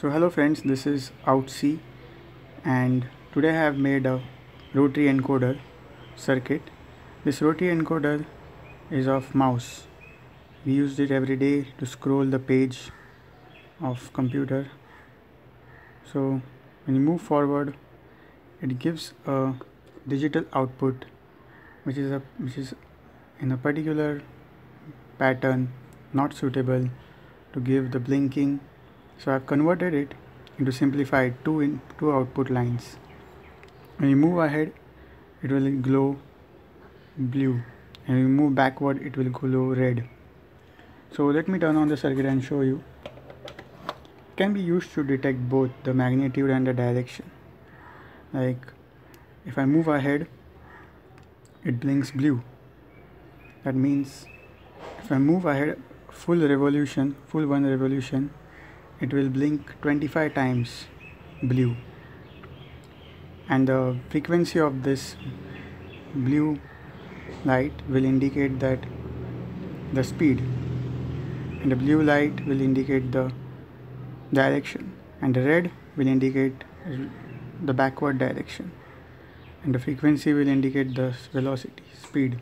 So hello friends, this is OutC and today I have made a rotary encoder circuit. This rotary encoder is of mouse. We use it every day to scroll the page of computer. So when you move forward, it gives a digital output which is a which is in a particular pattern not suitable to give the blinking so I've converted it into simplified two in two output lines. When you move ahead it will glow blue. And when you move backward it will glow red. So let me turn on the circuit and show you. It can be used to detect both the magnitude and the direction. Like if I move ahead it blinks blue. That means if I move ahead full revolution full one revolution it will blink 25 times blue. And the frequency of this blue light will indicate that the speed. And the blue light will indicate the direction. And the red will indicate the backward direction. And the frequency will indicate the velocity speed.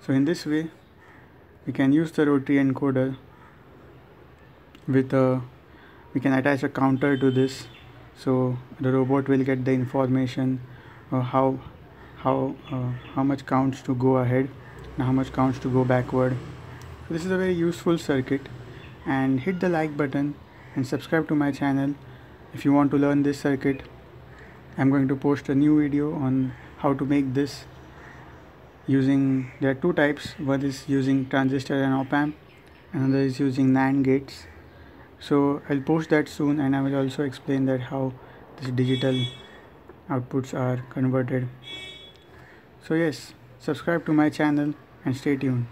So in this way we can use the rotary encoder with a we can attach a counter to this. So the robot will get the information uh, how how uh, how much counts to go ahead and how much counts to go backward. So this is a very useful circuit. And hit the like button and subscribe to my channel if you want to learn this circuit. I'm going to post a new video on how to make this using there are two types. One is using transistor and op amp another is using NAND gates so I'll post that soon and I will also explain that how this digital outputs are converted. So yes subscribe to my channel and stay tuned